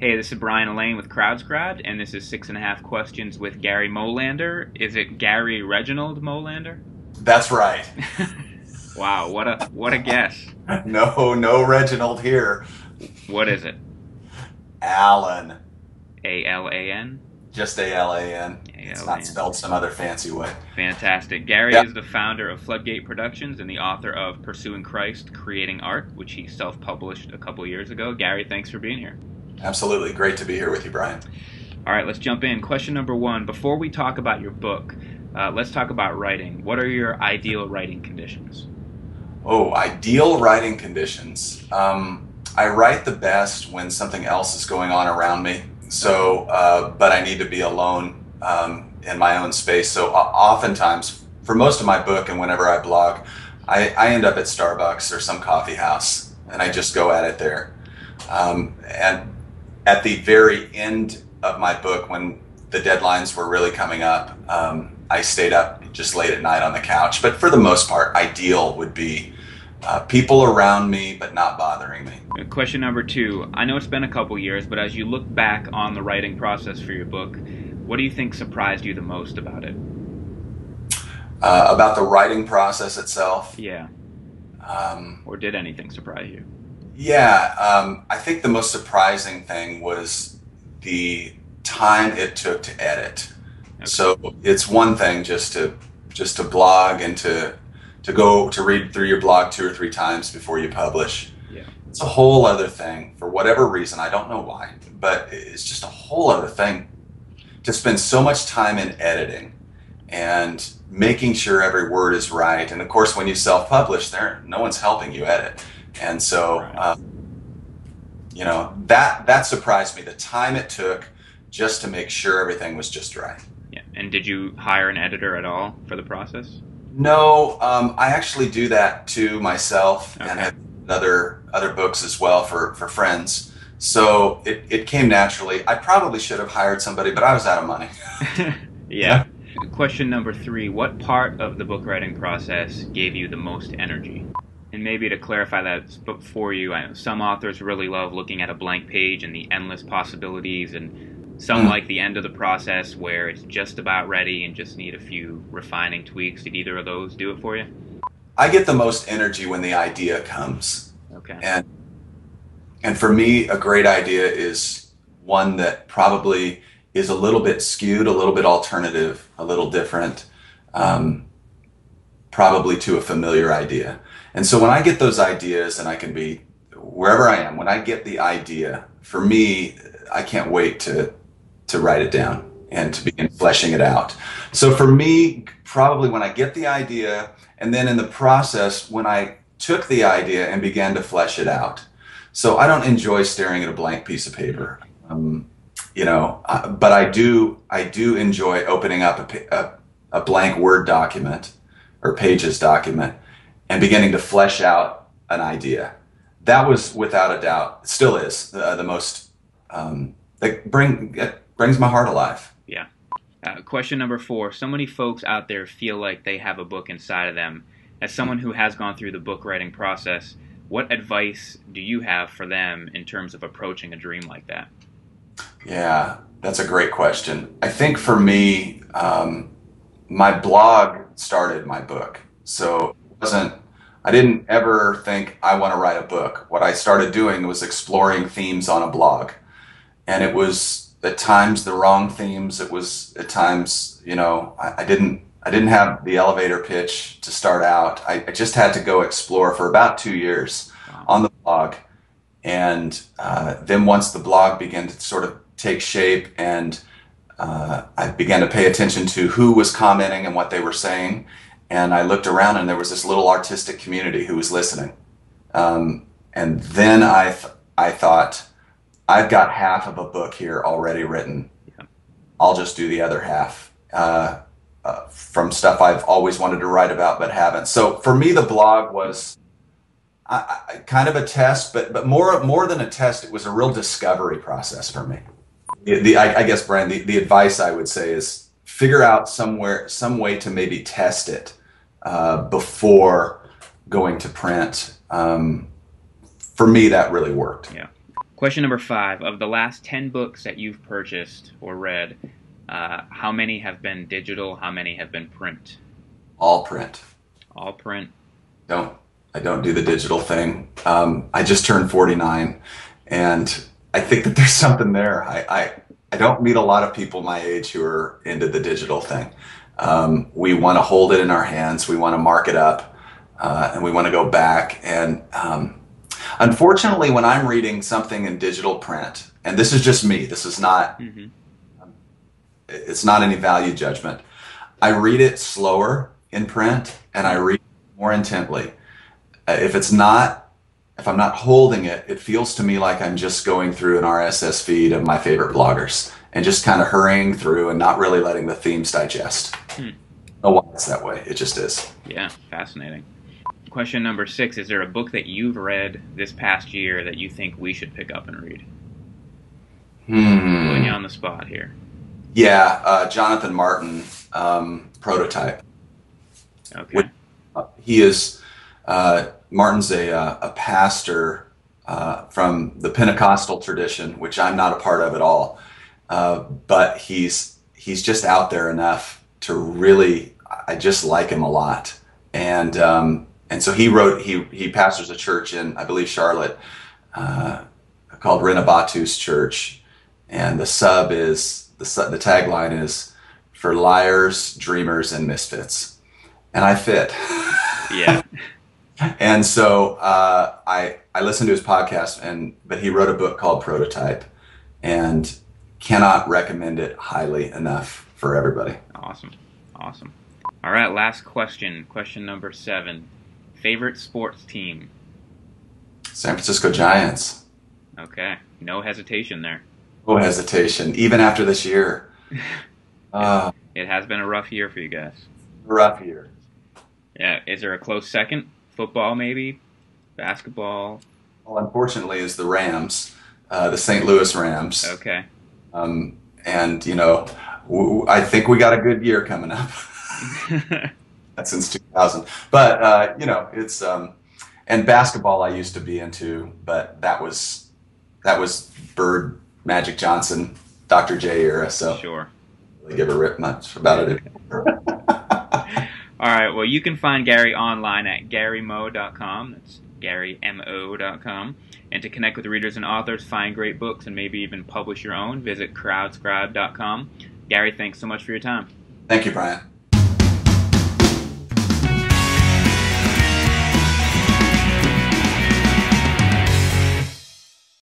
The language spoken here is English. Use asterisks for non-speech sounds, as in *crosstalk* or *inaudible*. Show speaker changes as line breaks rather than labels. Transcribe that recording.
Hey, this is Brian Allain with CrowdScribed, and this is Six and a Half Questions with Gary Molander. Is it Gary Reginald Molander?
That's right. *laughs*
wow, what a what a guess. *laughs*
no, no Reginald here.
What is it?
Alan.
A L A N?
Just A L A N. It's not spelled some other fancy way.
Fantastic. Gary yep. is the founder of Floodgate Productions and the author of Pursuing Christ, Creating Art, which he self published a couple years ago. Gary, thanks for being here.
Absolutely. Great to be here with you, Brian.
All right, let's jump in. Question number one Before we talk about your book, uh, let's talk about writing. What are your ideal writing conditions?
Oh, ideal writing conditions. Um, I write the best when something else is going on around me. So, uh, but I need to be alone um, in my own space. So, uh, oftentimes, for most of my book and whenever I blog, I, I end up at Starbucks or some coffee house, and I just go at it there. Um, and at the very end of my book, when the deadlines were really coming up, um, I stayed up just late at night on the couch. But for the most part, ideal would be uh, people around me, but not bothering me.
Question number two. I know it's been a couple years, but as you look back on the writing process for your book, what do you think surprised you the most about it?
Uh, about the writing process itself?
Yeah. Um, or did anything surprise you?
Yeah, um, I think the most surprising thing was the time it took to edit. Okay. So it's one thing just to just to blog and to to go to read through your blog two or three times before you publish.
Yeah.
It's a whole other thing for whatever reason. I don't know why, but it's just a whole other thing to spend so much time in editing and making sure every word is right. And of course, when you self-publish, there no one's helping you edit. And so, um, you know, that that surprised me. The time it took just to make sure everything was just right.
Yeah. And did you hire an editor at all for the process?
No, um, I actually do that to myself okay. and have other other books as well for for friends. So it, it came naturally. I probably should have hired somebody, but I was out of money. *laughs* *laughs*
yeah. Question number three What part of the book writing process gave you the most energy? And maybe to clarify that for you, I know some authors really love looking at a blank page and the endless possibilities, and some mm. like the end of the process where it's just about ready and just need a few refining tweaks. Did either of those do it for you?
I get the most energy when the idea comes.
Okay.
And and for me, a great idea is one that probably is a little bit skewed, a little bit alternative, a little different, um, probably to a familiar idea. And so when I get those ideas and I can be wherever I am, when I get the idea, for me, I can't wait to, to write it down and to begin fleshing it out. So for me, probably when I get the idea and then in the process, when I took the idea and began to flesh it out. So I don't enjoy staring at a blank piece of paper. Um, you know, uh, but I do, I do enjoy opening up a, a, a blank Word document or Pages document and beginning to flesh out an idea. That was without a doubt, still is the, the most um, that bring brings my heart alive.
Yeah. Uh, question number four: So many folks out there feel like they have a book inside of them. As someone who has gone through the book writing process, what advice do you have for them in terms of approaching a dream like that?
Yeah, that's a great question. I think for me, um, my blog started my book, so it wasn't I didn't ever think I want to write a book. What I started doing was exploring themes on a blog. And it was at times the wrong themes. It was at times, you know, I, I didn't I didn't have the elevator pitch to start out. I, I, just had to go explore for about two years on the blog. And uh, then once the blog began to sort of take shape and uh, I began to pay attention to who was commenting and what they were saying and I looked around and there was this little artistic community who was listening. Um, and then I, th- I thought, I've got half of a book here already written. Yeah. I'll just do the other half uh, uh, from stuff I've always wanted to write about but haven't. So for me, the blog was I, I, kind of a test, but but more more than a test, it was a real discovery process for me. The, the I, I, guess Brian, the, the advice I would say is figure out somewhere some way to maybe test it uh, before going to print. Um, for me, that really worked.
Yeah. Question number five: Of the last ten books that you've purchased or read, uh, how many have been digital? How many have been print?
All print.
All print.
Don't I don't do the digital thing. Um, I just turned 49, and I think that there's something there. I, I I don't meet a lot of people my age who are into the digital thing. Um, we want to hold it in our hands. We want to mark it up, uh, and we want to go back. And um, unfortunately, when I'm reading something in digital print, and this is just me, this is not,
hmm
it's not any value judgment. I read it slower in print, and I read more intently. Uh, if it's not, if I'm not holding it, it feels to me like I'm just going through an RSS feed of my favorite bloggers and just kind of hurrying through and not really letting the themes digest.
Hmm.
No why it's that way. It just is.
Yeah, fascinating. Question number six: Is there a book that you've read this past year that you think we should pick up and read? Hmm. Putting you
Hmm.
on the spot here.
Yeah, uh, Jonathan Martin, um, prototype.
Okay.
Would- Uh, he is uh, Martin's a, uh, a pastor uh, from the Pentecostal tradition, which I'm not a part of at all. Uh, but he's he's just out there enough to really. I just like him a lot, and um, and so he wrote. He he pastors a church in I believe Charlotte uh, called Renovatus Church, and the sub is the the tagline is for liars, dreamers, and misfits, and I fit.
yeah. *laughs*
And so uh, I I listened to his podcast, and but he wrote a book called Prototype, and cannot recommend it highly enough for everybody.
Awesome. Awesome. All right. Last question. Question number seven. Favorite sports team?
San Francisco Giants.
Okay. No hesitation there.
No hesitation, even after this year. *laughs* Uh,
It has been a rough year for you guys.
rough year.
Yeah. Is there a close second? Football, maybe? Basketball?
Well, unfortunately, is the Rams, uh, the St. Louis Rams,
Okay.
um, and you know, w- I think we got a good year coming up. *laughs* That's since 2000. But uh, you know, it's um, and basketball I used to be into, but that was that was Bird, Magic Johnson, Dr. J era. So
sure.
really give a rip much about it. *laughs*
All right. Well, you can find Gary online at garymo.com. That's garymo.com. And to connect with readers and authors, find great books, and maybe even publish your own, visit crowdscribed.com. Gary, thanks so much for your time.
Thank you, Brian.